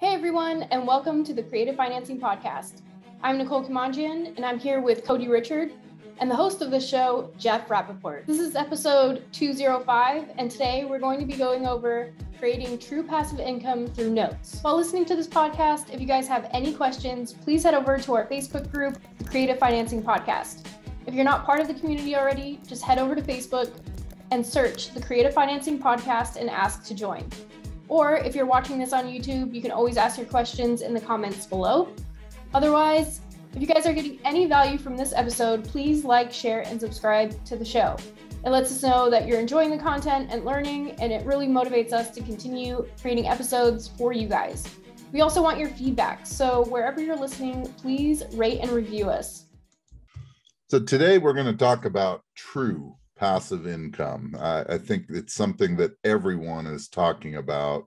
Hey everyone, and welcome to the Creative Financing Podcast. I'm Nicole Kamanjian, and I'm here with Cody Richard and the host of the show, Jeff Rappaport. This is episode 205, and today we're going to be going over creating true passive income through notes. While listening to this podcast, if you guys have any questions, please head over to our Facebook group, the Creative Financing Podcast. If you're not part of the community already, just head over to Facebook and search the Creative Financing Podcast and ask to join. Or if you're watching this on YouTube, you can always ask your questions in the comments below. Otherwise, if you guys are getting any value from this episode, please like, share, and subscribe to the show. It lets us know that you're enjoying the content and learning, and it really motivates us to continue creating episodes for you guys. We also want your feedback, so wherever you're listening, please rate and review us. So today we're going to talk about true passive income. I, I think it's something that everyone is talking about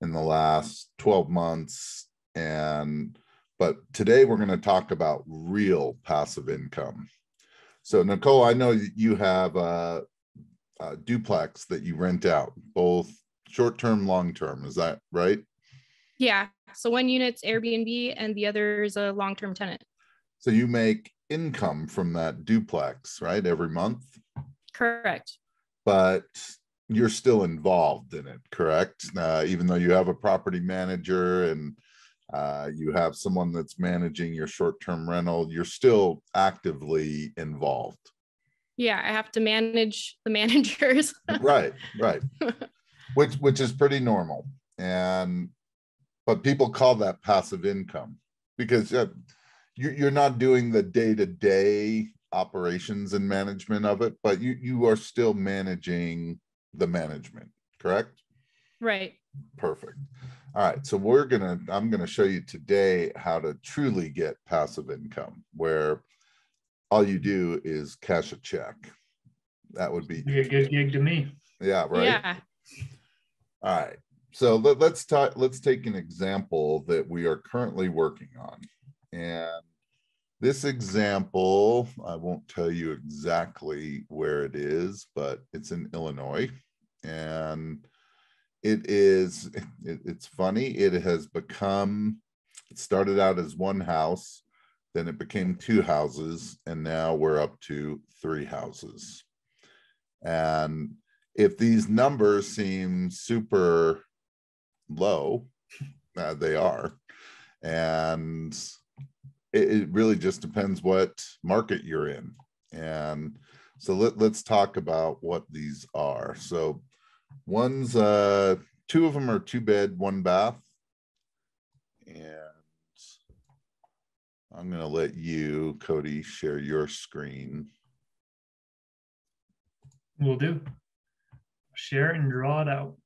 in the last 12 months. And but today we're going to talk about real passive income. So Nicole, I know you have a, a duplex that you rent out, both short-term, long-term. Is that right? Yeah. So one unit's Airbnb and the other is a long-term tenant. So you make income from that duplex, right? Every month? Correct. But you're still involved in it, correct? Uh, even though you have a property manager and uh, you have someone that's managing your short-term rental, you're still actively involved. Yeah, I have to manage the managers. right, right. which which is pretty normal. And but people call that passive income because uh, you, you're not doing the day-to-day operations and management of it, but you you are still managing the management, correct? Right. Perfect. All right, so we're gonna I'm gonna show you today how to truly get passive income, where all you do is cash a check. That would be a good gig to me. Yeah, right. Yeah. All right. So let, let's talk. Let's take an example that we are currently working on, and this example, I won't tell you exactly where it is, but it's in Illinois. And it is, it, it's funny, it has become, it started out as one house, then it became two houses, and now we're up to three houses. And if these numbers seem super low, uh, they are. And it, it really just depends what market you're in. And so let, let's talk about what these are. So one's uh two of them are two bed, one bath. And I'm gonna let you, Cody, share your screen. Will do. Share and draw it out.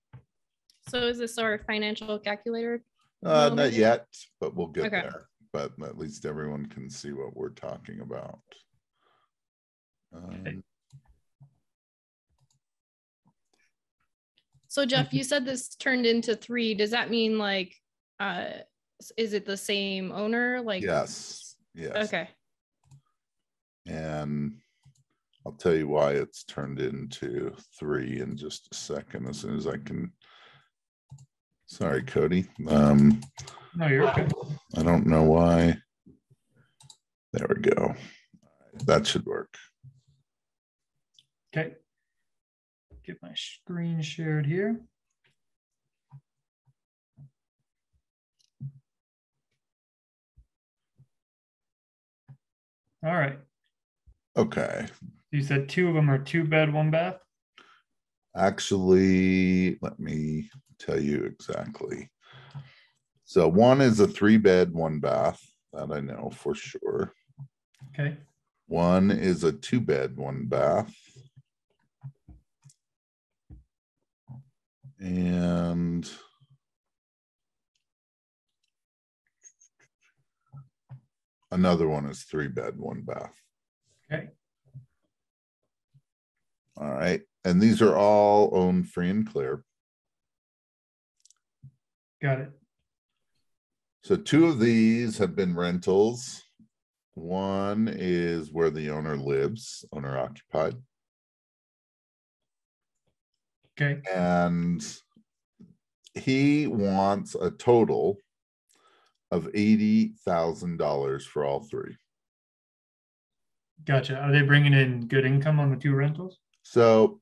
So is this our financial calculator? Uh, not yet, but we'll get Okay. there but at least everyone can see what we're talking about. Um, so Jeff, you said this turned into three. Does that mean like, uh, is it the same owner? Like, yes, yes. Okay. And I'll tell you why it's turned into three in just a second, as soon as I can. Sorry, Cody. Um, no, you're okay. I don't know why. There we go. That should work. Okay. Get my screen shared here. All right. Okay. You said two of them are two bed, one bath? Actually, let me tell you exactly. So one is a three bed, one bath. That I know for sure. Okay. One is a two bed, one bath. And another one is three bed, one bath. Okay. All right. And these are all owned free and clear. Got it. So two of these have been rentals. One is where the owner lives, owner occupied. Okay. And he wants a total of eighty thousand dollars for all three. Gotcha. Are they bringing in good income on the two rentals? So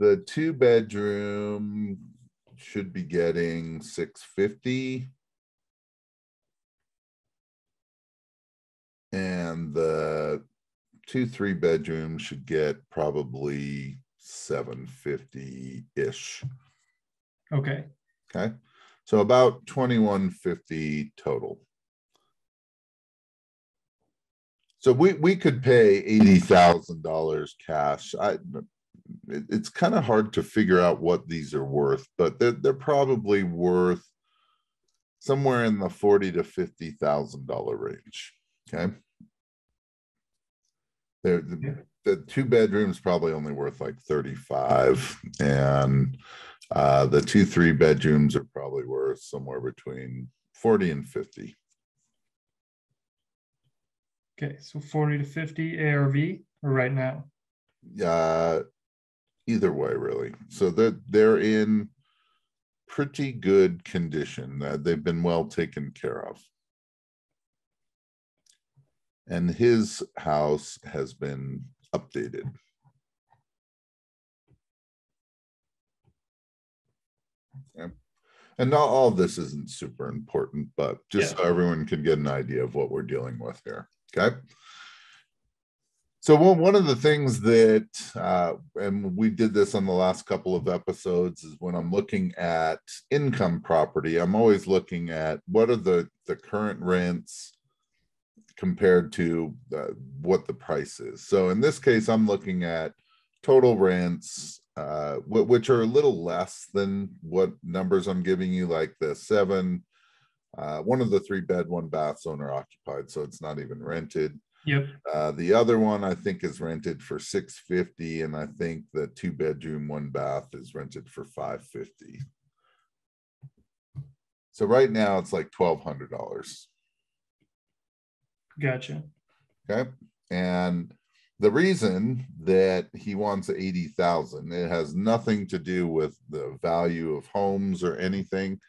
the two bedroom should be getting six fifty. And the two, three bedrooms should get probably seven fifty-ish. Okay. Okay, so about twenty-one fifty total. So we, we could pay eighty thousand dollars cash. I, it, it's kind of hard to figure out what these are worth, but they're, they're probably worth somewhere in the forty to fifty thousand dollar range. Okay. They're, the, the two bedrooms probably only worth like thirty-five and uh, the two, three bedrooms are probably worth somewhere between forty and fifty. Okay. So 40 to 50 ARV or right now? Uh, either way, really. So they're, they're in pretty good condition. Uh, they've been well taken care of. And his house has been updated. Okay. And not all of this isn't super important, but just so everyone can get an idea of what we're dealing with here. Okay. So one, one of the things that, uh, and we did this on the last couple of episodes, is when I'm looking at income property, I'm always looking at what are the the current rents compared to uh, what the price is. So in this case, I'm looking at total rents, uh, wh- which are a little less than what numbers I'm giving you, like the seven. Uh, one of the three bed, one baths owner occupied, so it's not even rented. Yep. Uh, the other one I think is rented for six fifty, and I think the two bedroom, one bath is rented for five fifty. So right now it's like twelve hundred dollars. Gotcha. Okay, and the reason that he wants eighty thousand, it has nothing to do with the value of homes or anything.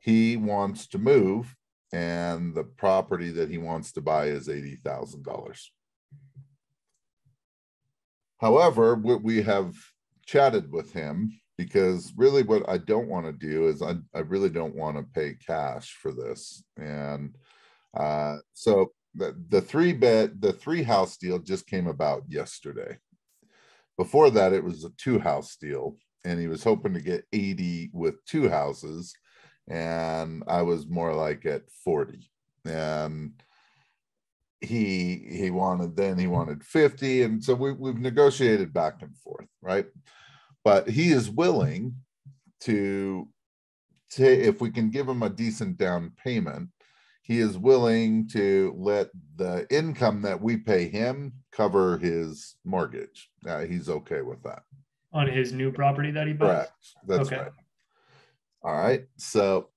He wants to move, and the property that he wants to buy is eighty thousand dollars. However, we, we have chatted with him because really what I don't want to do is I, I really don't want to pay cash for this. And uh, so the, the three bed, the three house deal just came about yesterday. Before that, it was a two house deal, and he was hoping to get 80 with two houses. And I was more like at 40. And he he wanted then he wanted 50 and so we, we've negotiated back and forth right but he is willing to say if we can give him a decent down payment he is willing to let the income that we pay him cover his mortgage uh, he's okay with that On his new property that he bought? correct that's Okay. right all right so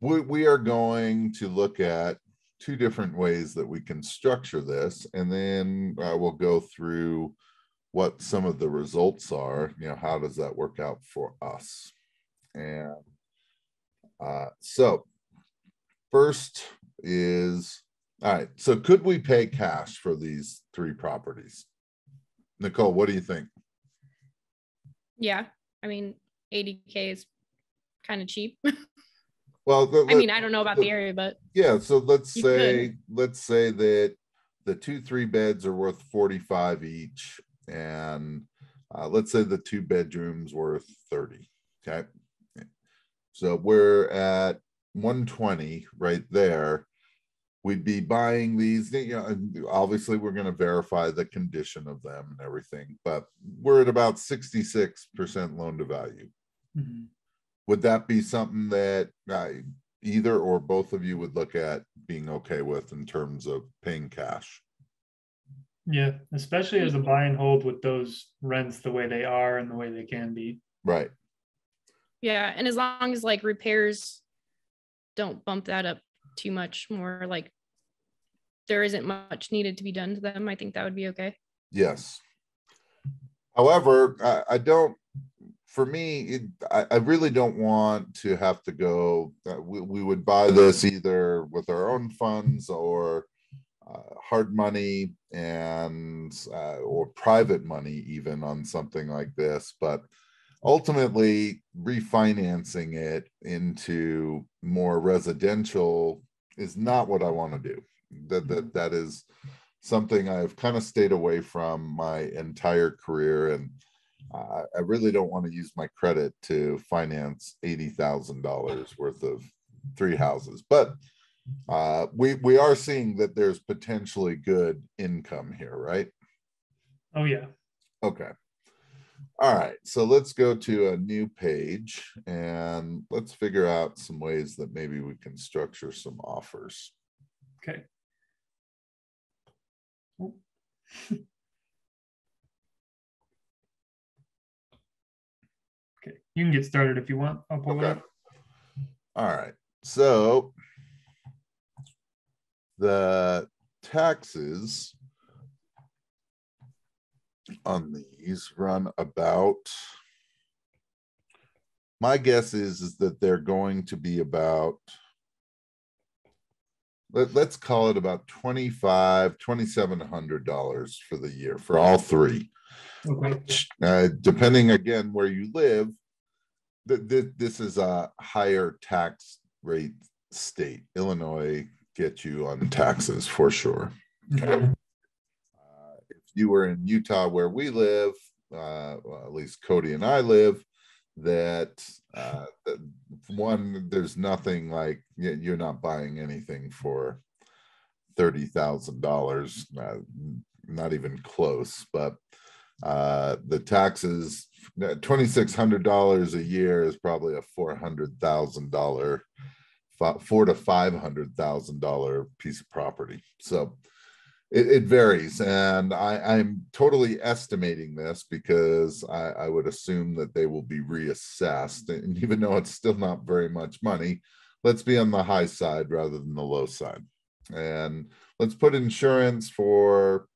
we, we are going to look at two different ways that we can structure this and then uh, we'll go through what some of the results are you know how does that work out for us and uh, so first is all right so could we pay cash for these three properties nicole what do you think Yeah. I mean, 80K is kind of cheap. well the- I mean, I don't know about the area, but Yeah, so let's You say, let's say that the two, three beds are worth forty-five each. And uh, let's say the two bedrooms worth thirty, okay? So we're at one twenty right there. We'd be buying these, you know, and obviously, we're gonna verify the condition of them and everything, but we're at about sixty-six percent loan to value Mhm. Would that be something that uh, either or both of you would look at being okay with in terms of paying cash? Yeah, especially as a buy and hold with those rents the way they are and the way they can be. Right. yeah. And as long as like repairs don't bump that up too much more, like there isn't much needed to be done to them, I think that would be okay. Yes. However, I, I don't for me, it, I, I, really don't want to have to go. Uh, we, we would buy this either with our own funds or uh, hard money and uh, or private money even on something like this but ultimately refinancing it into more residential is not what i want to do that that, mm-hmm. that is something i've kind of stayed away from my entire career and uh, i really don't want to use my credit to finance $80000 worth of three houses but uh, we we are seeing that there's potentially good income here, right? Oh yeah. Okay. All right, so let's go to a new page and let's figure out some ways that maybe we can structure some offers. Okay. You can get started if you want. I'll pull okay. it up. All right, so the taxes on these run about my guess is is that they're going to be about let, us call it about 25 2700 dollars for the year for all three okay. uh, depending again where you live th- th- this is a higher tax rate state illinois get you on taxes for sure. Okay. Uh, if you were in Utah, where we live, uh, well, at least Cody and I live, that, uh, one, there's nothing like you're not buying anything for thirty thousand dollars, uh, not even close. But uh, the taxes, twenty six hundred dollars a year is probably a four hundred thousand dollar four to five hundred thousand dollar piece of property. So it, it varies, and I, am totally estimating this because I, I, would assume that they will be reassessed. And even though it's still not very much money, let's be on the high side rather than the low side. And let's put insurance for,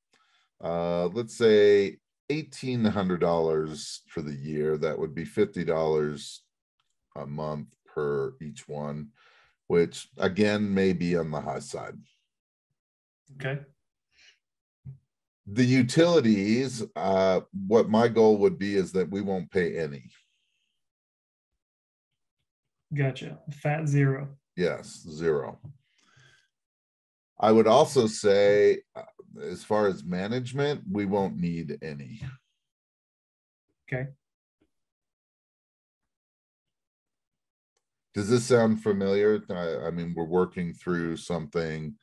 uh, let's say, eighteen hundred dollars for the year. That would be fifty dollars a month per each one which again may be on the high side. Okay. The utilities, uh, what my goal would be is that we won't pay any. Gotcha. Fat zero. Yes, zero. I would also say, uh, as far as management, we won't need any. Okay. Does this sound familiar? I, I, mean, we're working through something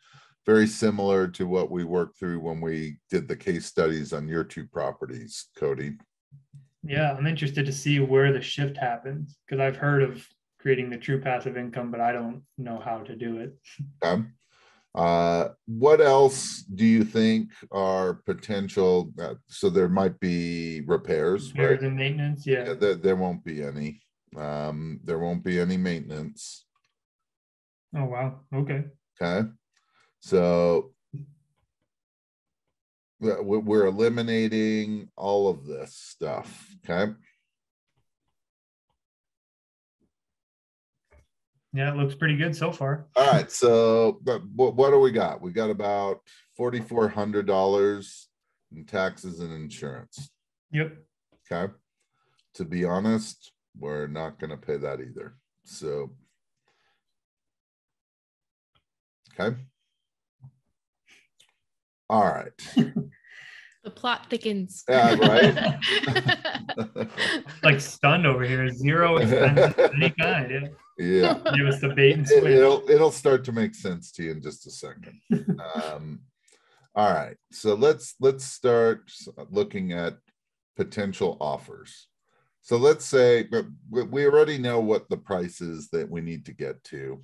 very similar to what we worked through when we did the case studies on your two properties, Cody. Yeah, I'm interested to see where the shift happens because I've heard of creating the true passive income, but I don't know how to do it. Okay. Uh, what else do you think are potential? Uh, so there might be repairs, repairs right? and maintenance. Yeah, yeah there, there won't be any. Um, there won't be any maintenance. Oh, wow. Okay. Okay. So we're eliminating all of this stuff. Okay. Yeah, it looks pretty good so far. All right. So, but what, what do we got? We got about $4,400 in taxes and insurance. Yep. Okay. To be honest, we're not going to pay that either. So, okay. All right. the plot thickens. Yeah, right. like stunned over here. Zero expenses any kind. Yeah. Yeah. Give us the bait and switch. It, will it'll start to make sense to you in just a second. Um, all right. So let's let's start looking at potential offers. So let's say, but we already know what the price is that we need to get to.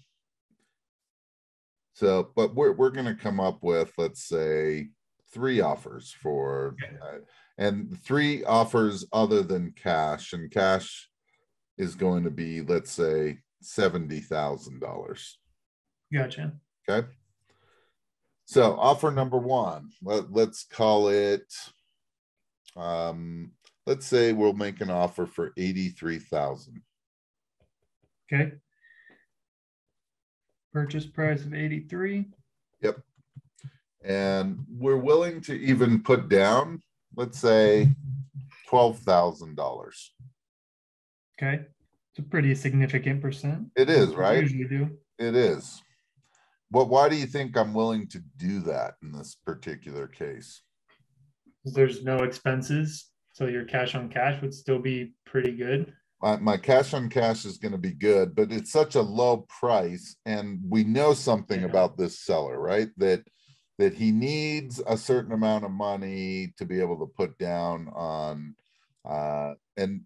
So, but we're, we're going to come up with, let's say, three offers for, uh, and three offers other than cash. And cash is going to be, let's say, $70,000. Gotcha. Okay. So, offer number one, let, let's call it um, let's say we'll make an offer for 83,000. Okay. Purchase price of 83. Yep. And we're willing to even put down, let's say, $12,000. Okay. It's a pretty significant percent. It is, right? Usually do. It is. But why do you think I'm willing to do that in this particular case? There's no expenses. So your cash on cash would still be pretty good. My, my cash on cash is going to be good, but it's such a low price. And we know something Yeah. about this seller, right? That that he needs a certain amount of money to be able to put down on uh and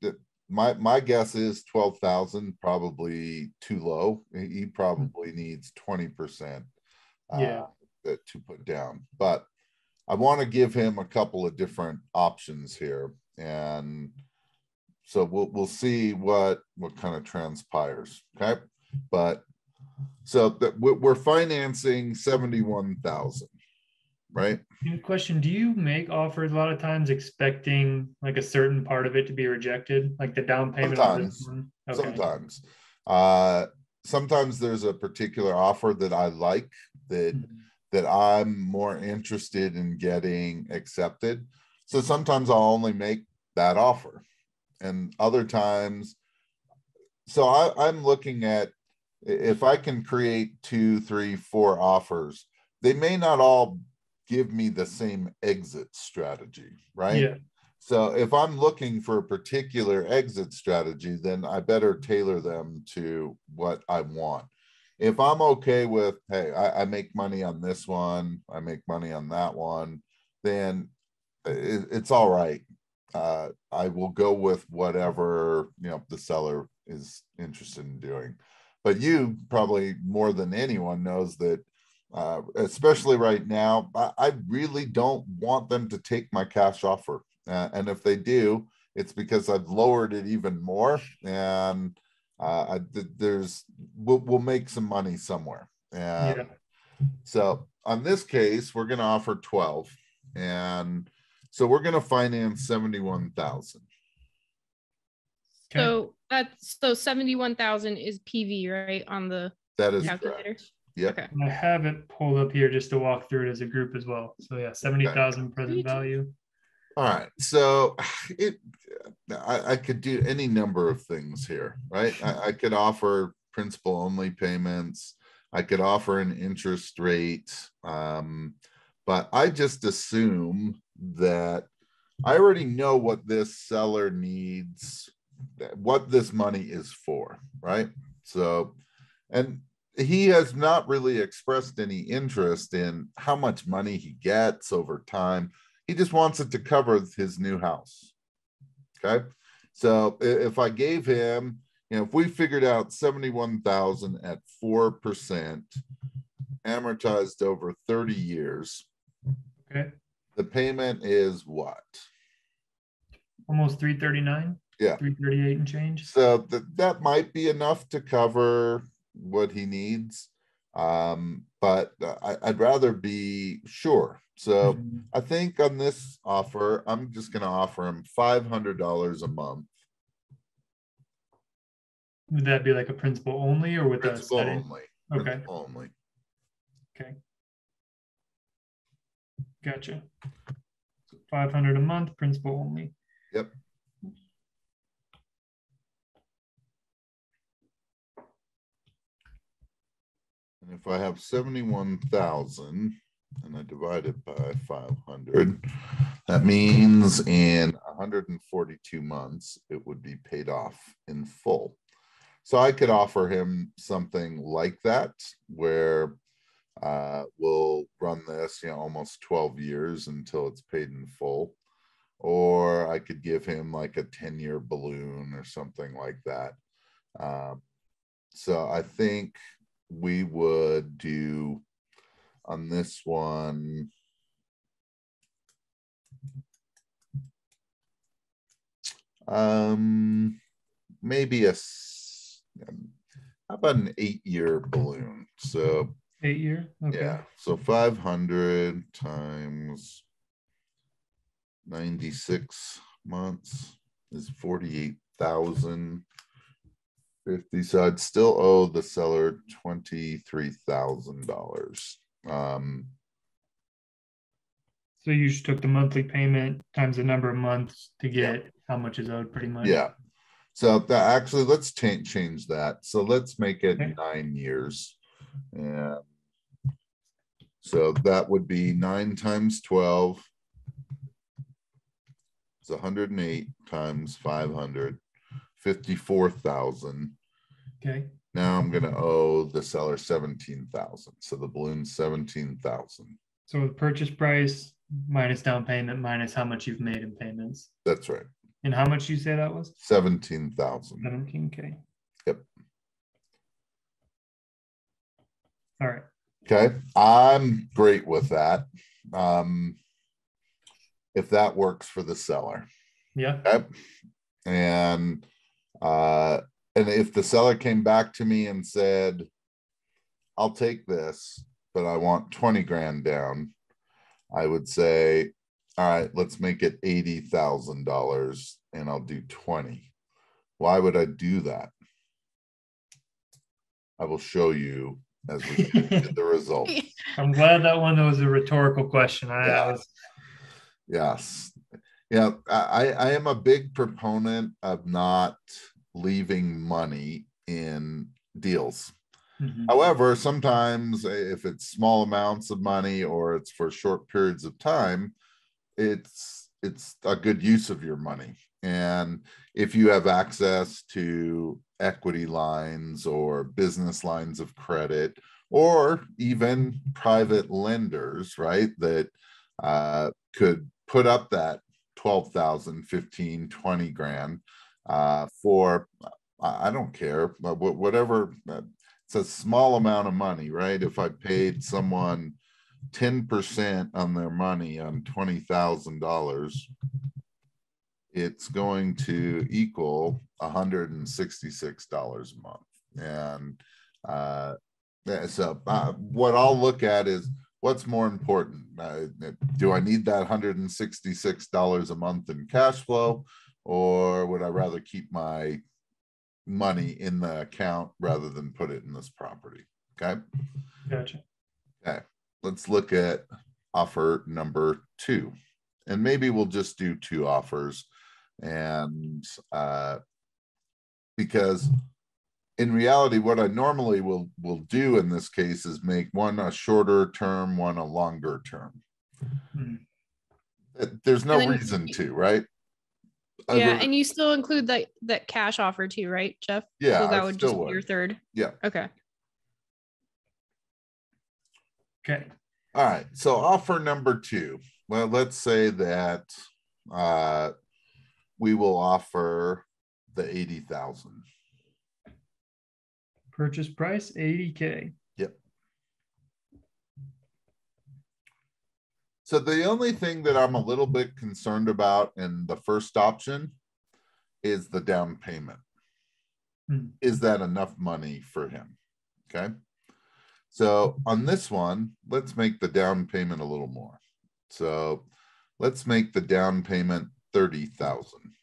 my my guess is 12,000 probably too low. He he probably needs 20% uh, Yeah. to put down. But I want to give him a couple of different options here and so we'll we'll see what what kind of transpires okay but so that we're we're financing 71,000 right And question Do you make offers a lot of times expecting like a certain part of it to be rejected? Like the down payment Sometimes. Okay. sometimes uh sometimes there's a particular offer that I like that Mhm. that I'm more interested in getting accepted. So sometimes I'll only make that offer. And other times, so I, I'm looking at if I can create two, three, four offers, they may not all give me the same exit strategy, right? Yeah. So if I'm looking for a particular exit strategy, then I better tailor them to what I want. If I'm okay with, hey, I, I make money on this one, I make money on that one, then it, it's all right. Uh, I will go with whatever you know the seller is interested in doing. But you probably more than anyone knows that, uh, especially right now, I, I really don't want them to take my cash offer. Uh, and if they do, it's because I've lowered it even more. And uh, I, there's we'll, we'll make some money somewhere. And Yeah. so on this case, we're going to offer 12. And so we're going to finance 71,000. Okay. So that's so seventy-one thousand is PV, right? On the That is calculator. correct. Yep. Okay. I have it pulled up here just to walk through it as a group as well. So yeah, seventy thousand present value. All right. So it, I, I could do any number of things here, right? I, I could offer principal only payments. I could offer an interest rate. Um, but I just assume that I already know what this seller needs, what this money is for, right? So, and he has not really expressed any interest in how much money he gets over time he just wants it to cover his new house. Okay. So if I gave him, you know, if we figured out 71,000 at 4% amortized over 30 years, Okay. the payment is what? Almost three thirty nine. Yeah. Three thirty eight and change. So that that might be enough to cover what he needs. Um, but I, I'd rather be sure. So Mhm. I think on this offer, I'm just going to offer him $500 a month. Would that be like a principal only or with a Principal setting? only. Okay. Principal only. Okay. Gotcha. Five hundred a month, principal only. Yep. And if I have seventy-one thousand and I divide it by five hundred, that means in hundred and forty-two months, it would be paid off in full. So I could offer him something like that where uh, we'll run this, you know, almost twelve years until it's paid in full. Or I could give him like a ten-year balloon or something like that. Um, so I think we would do on this one. Um, maybe a, how about an eight-year balloon? So, Eight year. Okay. yeah, so five hundred times ninety-six months is forty-eight thousand fifty. So I'd still owe the seller twenty-three thousand dollars. Um, So you just took the monthly payment times the number of months to get how much is owed pretty much. yeah. So that actually, let's change change that. So let's make it Okay. nine years. And so that would be nine times twelve. It's hundred and eight times five hundred, fifty-four thousand. Okay. Now I'm gonna owe the seller seventeen thousand. So the balloon's seventeen thousand. So the purchase price minus down payment minus how much you've made in payments. That's right, And how much you say that was? seventeen thousand. Seventeen K. Yep. All right. Okay, I'm great with that. Um, if that works for the seller. Yeah. Okay. And uh, and if the seller came back to me and said, I'll take this, but I want 20 grand down, I would say, all right, let's make it $80,000 and I'll do 20. Why would I do that? I will show you as we get the result. I'm glad that one was a rhetorical question. I, I Yeah. was Yes. Yeah, I, I am a big proponent of not leaving money in deals. Mhm. However, sometimes if it's small amounts of money or it's for short periods of time, it's it's a good use of your money. And if you have access to equity lines or business lines of credit or even private lenders, right, that uh, could put up that 12,000, 15, 20 grand uh, for, I don't care, but whatever, uh, it's a small amount of money, right? If I paid someone 10% on their money on $20,000, it's going to equal $166 a month. And uh, so uh, what I'll look at is what's more important? Uh, do I need that $166 a month in cash flow? Or would I rather keep my money in the account rather than put it in this property? Okay, Gotcha. Okay. Let's look at offer number two. And maybe we'll just do two offers. And uh, because in reality, what I normally will will do in this case is make one a shorter term, one a longer term. Hmm. Uh, There's no reason to, right? Yeah, and you still include that that cash offer too, right, Jeff? yeah, So that I would still just be your third. Yeah. Okay. Okay. All right. So offer number two. Well, let's say that uh, we will offer the eighty thousand. Purchase price 80K. So the only thing that I'm a little bit concerned about in the first option is the down payment. Hmm. Is that enough money for him? Okay. So on this one, let's make the down payment a little more. So let's make the down payment thirty thousand.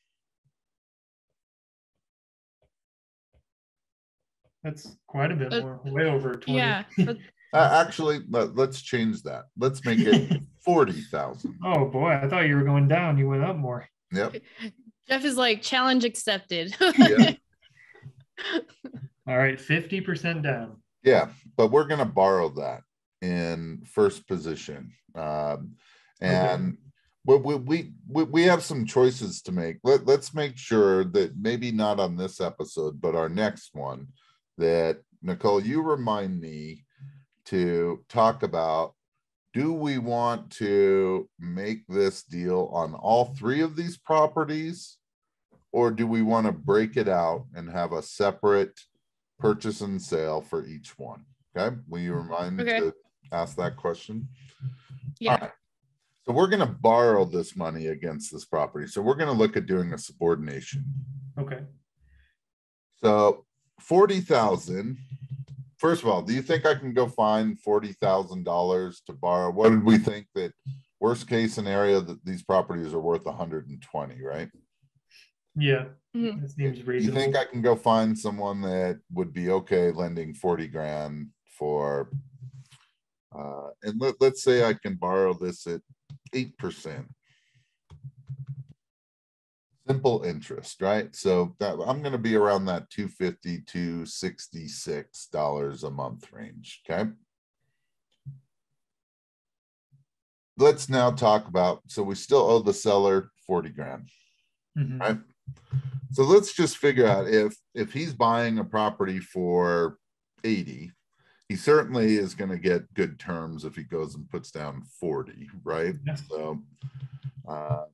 That's quite a bit Uh, more, way over 20. Yeah. but- Uh, actually, let, let's change that. Let's make it forty thousand. Oh boy, I thought you were going down. You went up more. Yep. Jeff is like challenge accepted. Yeah. All right, 50% down. Yeah, but we're gonna borrow that in first position. Um, and we, we, we, we, we have some choices to make. Let, let's make sure that maybe not on this episode, but our next one, that Nicole, you remind me to talk about, do we want to make this deal on all three of these properties? Or do we want to break it out and have a separate purchase and sale for each one? Okay, will you remind me Okay. to ask that question? yeah. All right. So we're gonna borrow this money against this property. So we're gonna look at doing a subordination. Okay. So forty thousand. First of all, do you think I can go find forty thousand dollars to borrow? What did we think that worst case scenario that these properties are worth 120, right? Yeah, Mhm. that seems You think I can go find someone that would be okay lending 40 grand for uh and let, let's say I can borrow this at 8%. Simple interest, right? So that I'm going to be around that 250 to 66 dollars a month range, okay? Let's now talk about so we still owe the seller 40 grand Mhm. right? So let's just figure out if if he's buying a property for 80, he certainly is going to get good terms if he goes and puts down 40, right? Yeah. So uh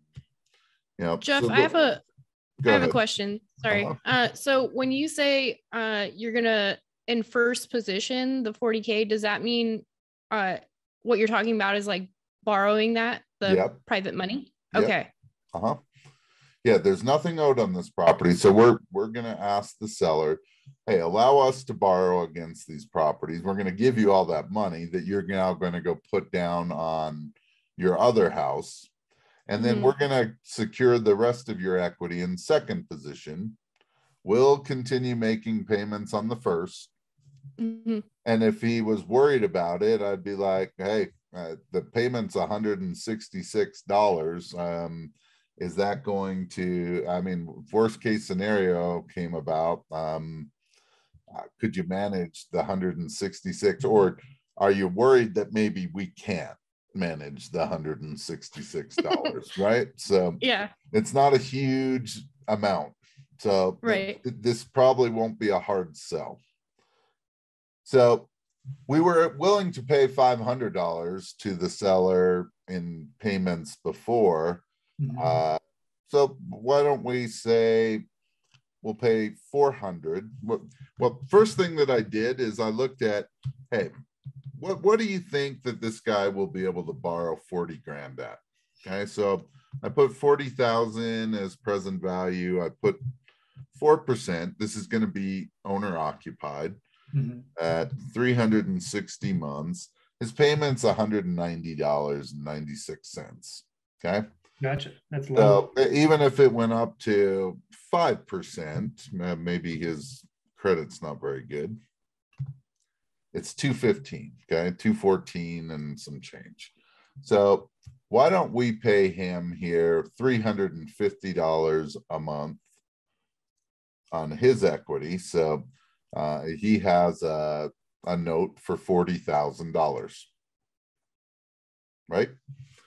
know, Jeff, so I have a I have a question. Sorry. Uh-huh. Uh, so when you say uh, you're gonna in first position the 40k, does that mean uh, what you're talking about is like borrowing that the Yep. private money? Yep. Okay. Uh-huh. Yeah, there's nothing owed on this property. So we're we're gonna ask the seller, hey, allow us to borrow against these properties. We're gonna give you all that money that you're now gonna go put down on your other house. And then Mhm. we're gonna secure the rest of your equity in second position. We'll continue making payments on the first. Mhm. And if he was worried about it, I'd be like, hey, uh, the payment's hundred and sixty-six dollars. Um, is that going to, I mean, worst case scenario came about, um, uh, could you manage the hundred and sixty-six, or are you worried that maybe we can't manage the hundred and sixty-six dollars, right? So Yeah. it's not a huge amount. So Right. th- this probably won't be a hard sell. So we were willing to pay five hundred dollars to the seller in payments before. Mhm. Uh, so why don't we say we'll pay four hundred? Well, well, first thing that I did is I looked at, hey, what what do you think that this guy will be able to borrow forty grand at? Okay, so I put forty thousand as present value. I put four percent. This is going to be owner occupied Mhm. at 360 months. His payment's $190.96. Okay. Gotcha. That's low. So even if it went up to 5%, uh, maybe his credit's not very good. It's 215, okay, 214 and some change. So why don't we pay him here $350 a month on his equity? So uh, he has a, a note for $40,000. Right?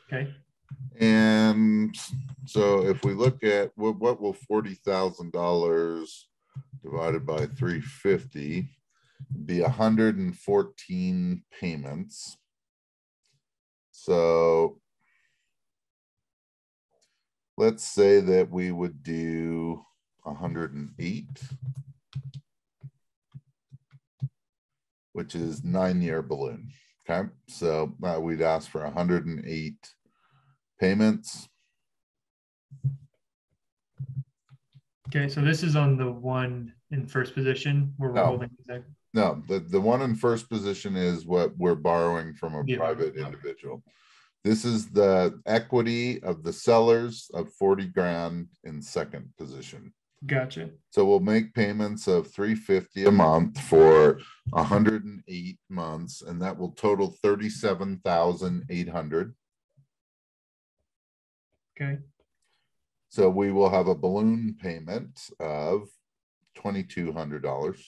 Okay. And so if we look at what, what will forty thousand dollars divided by three fifty be hundred and fourteen payments. So let's say that we would do hundred and eight, which is nine year balloon. Okay, so uh, we'd ask for hundred and eight payments. Okay. So this is on the one in first position where we're No. holding. No, the, the one in first position is what we're borrowing from a yeah. private individual. This is the equity of the sellers of 40 grand in second position. Gotcha. So we'll make payments of 350 a month for 108 months, and that will total 37,800. Okay. So we will have a balloon payment of $2,200.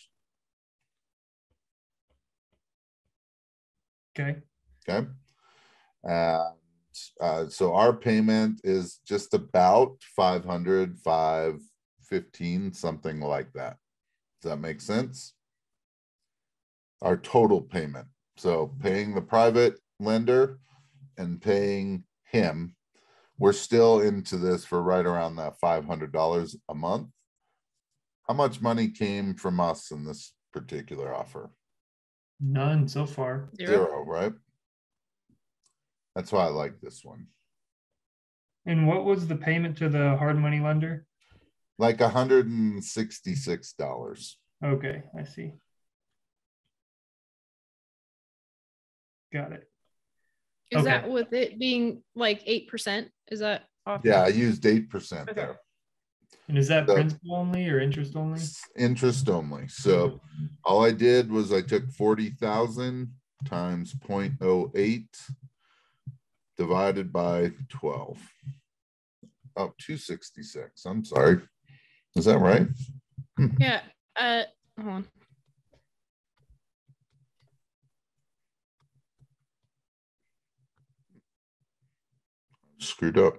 Okay. Okay. And uh, so our payment is just about 500, 515, something like that. Does that make sense? Our total payment. So paying the private lender and paying him, we're still into this for right around that $500 a month. How much money came from us in this particular offer? None so far. Zero. Zero, right? That's why I like this one. And what was the payment to the hard money lender? Like a hundred and sixty-six dollars. Okay, I see. Got it. Is Okay. that with it being like eight percent? Is that off? Yeah, I used eight percent Okay. there. And is that So- principal only or interest only? Interest only. So all I did was I took forty thousand times 0.08 divided by twelve. Oh, 266. I'm sorry. Is that right? Yeah. Uh, hold on. Screwed up.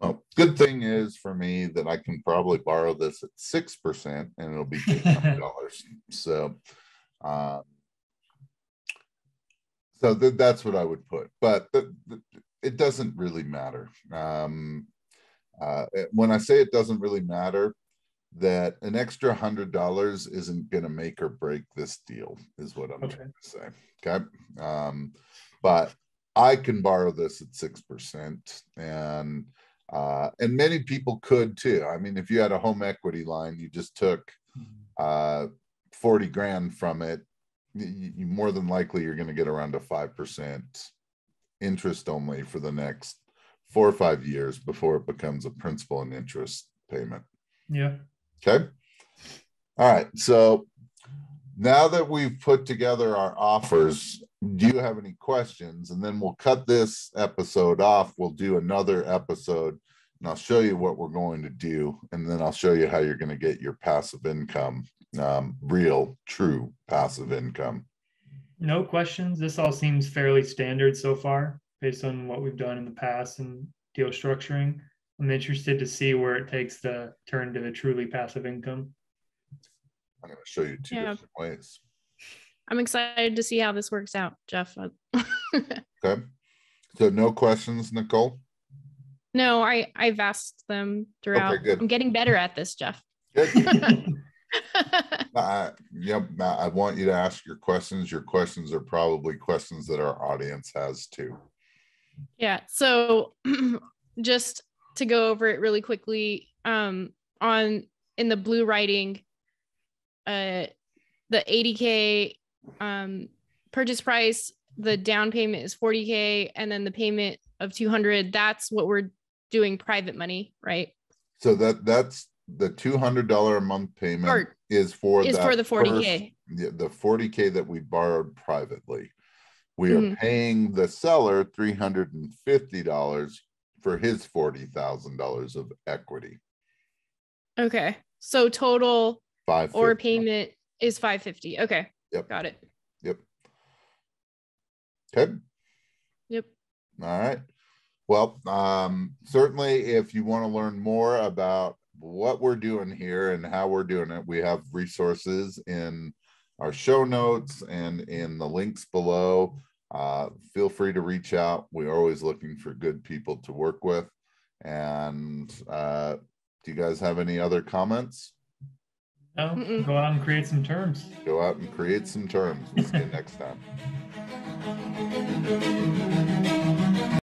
Oh, good thing is for me that I can probably borrow this at six percent and it'll be eight hundred dollars. So, um, so th- that's what I would put, but th- th- it doesn't really matter. Um, uh, when I say it doesn't really matter, that an extra hundred dollars isn't going to make or break this deal, is what I'm Okay. trying to say. Okay, um, but I can borrow this at six percent, and uh, and many people could too. I mean, if you had a home equity line, you just took uh, 40 grand from it, you, you more than likely you're going to get around a 5% interest only for the next four or five years before it becomes a principal and interest payment. Yeah. Okay. All right. So now that we've put together our offers, do you have any questions? And then we'll cut this episode off. We'll do another episode and I'll show you what we're going to do. And then I'll show you how you're going to get your passive income, um, real, true passive income. No questions. This all seems fairly standard so far based on what we've done in the past and deal structuring. I'm interested to see where it takes the turn to the truly passive income. I'm going to show you two Yeah. different ways. I'm excited to see how this works out, Jeff. Okay. So no questions, Nicole? no, I I've asked them throughout. good. I'm getting better at this, Jeff. I, yep, I I want you to ask your questions. Your questions are probably questions that our audience has too. Yeah. So just to go over it really quickly, um, on in the blue writing, uh, the 80k um, purchase price, the down payment is 40k, and then the payment of 200. That's what we're doing private money, right? So that that's the two hundred dollar a month payment Or is for is for the 40k. the, the 40k that we borrowed privately. We are Mhm. paying the seller $350 for his $40,000 of equity. Okay. So total Five or payment is 550. Okay. Yep. Got it. Yep. Okay. Yep. All right. Well, um, certainly if you want to learn more about what we're doing here and how we're doing it, we have resources in our show notes and in the links below. Uh, feel free to reach out. We're always looking for good people to work with. And uh, do you guys have any other comments? No, Mm-mm. go out and create some terms. Go out and create some terms. We'll see you next time.